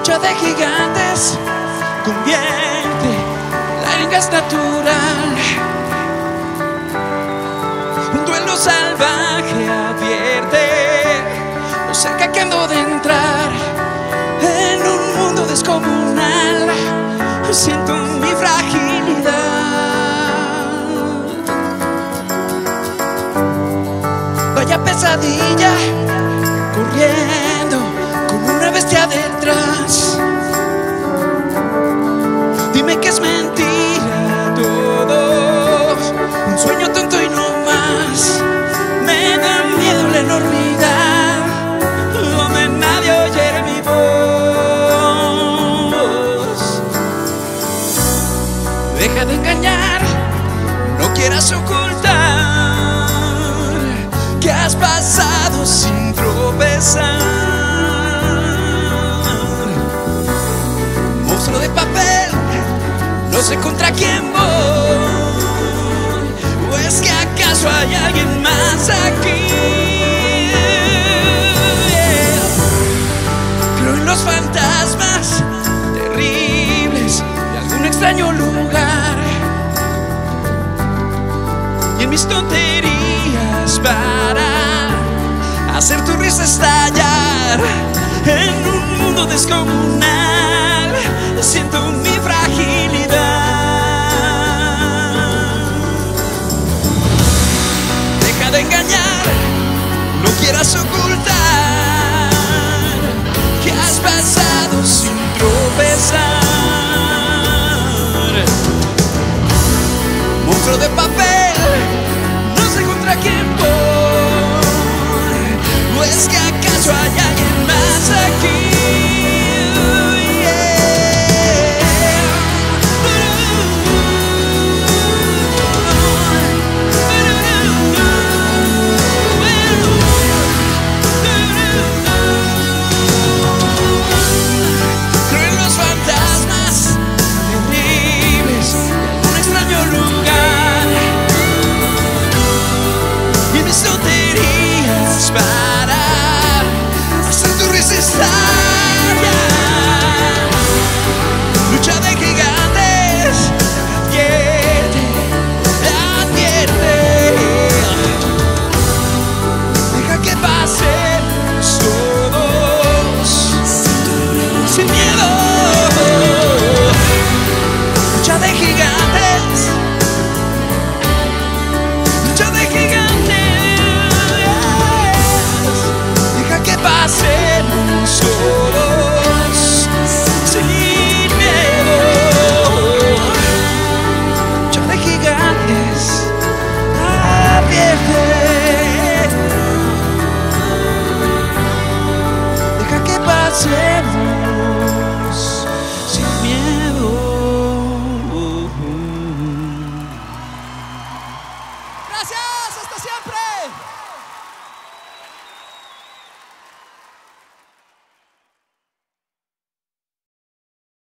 gigantes, convierte la es natural. Un duelo salvaje advierte lo cerca que ando de entrar en un mundo descomunal. Siento mi fragilidad. Vaya pesadilla quieras ocultar que has pasado sin tropezar. Monstruo de papel, no sé contra quién voy. ¿O es que acaso hay alguien más aquí? Creo en los fantasmas terribles de algún extraño lugar mis tonterías para hacer tu risa estallar que acaso haya